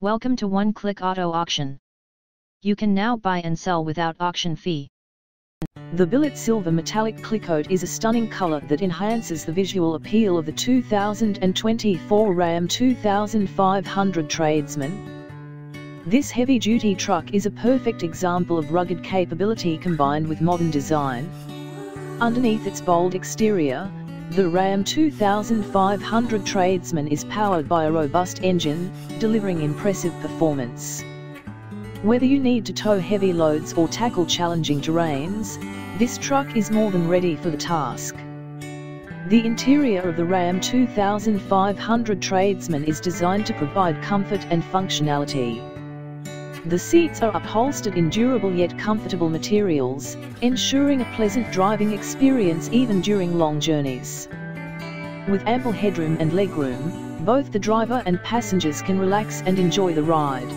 Welcome to One Click Auto Auction. You can now buy and sell without auction fee. The billet silver metallic clearcoat is a stunning color that enhances the visual appeal of the 2024 Ram 2500 Tradesman. This heavy-duty truck is a perfect example of rugged capability combined with modern design. Underneath its bold exterior, the Ram 2500 Tradesman is powered by a robust engine, delivering impressive performance. Whether you need to tow heavy loads or tackle challenging terrains, this truck is more than ready for the task. The interior of the Ram 2500 Tradesman is designed to provide comfort and functionality. The seats are upholstered in durable yet comfortable materials, ensuring a pleasant driving experience even during long journeys. With ample headroom and legroom, both the driver and passengers can relax and enjoy the ride.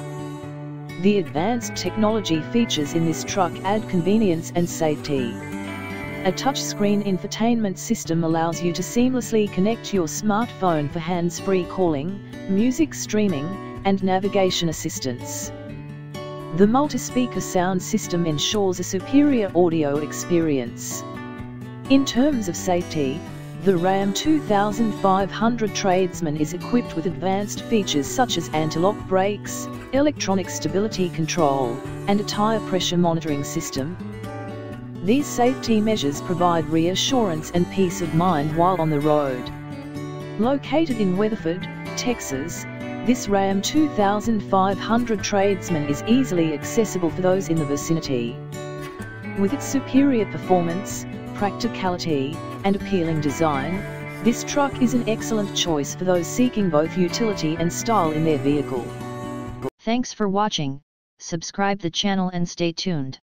The advanced technology features in this truck add convenience and safety. A touchscreen infotainment system allows you to seamlessly connect your smartphone for hands-free calling, music streaming, and navigation assistance. The multi-speaker sound system ensures a superior audio experience. In terms of safety, the Ram 2500 Tradesman is equipped with advanced features such as anti-lock brakes, electronic stability control, and a tire pressure monitoring system. These safety measures provide reassurance and peace of mind while on the road. Located in Weatherford, Texas, this Ram 2500 Tradesman is easily accessible for those in the vicinity. With its superior performance, practicality, and appealing design, this truck is an excellent choice for those seeking both utility and style in their vehicle. Thanks for watching, subscribe the channel and stay tuned.